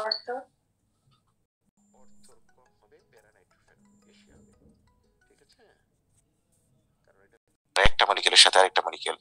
অর্থ? একটা মলিকিউলের সাথে আরেকটা মলিকিউল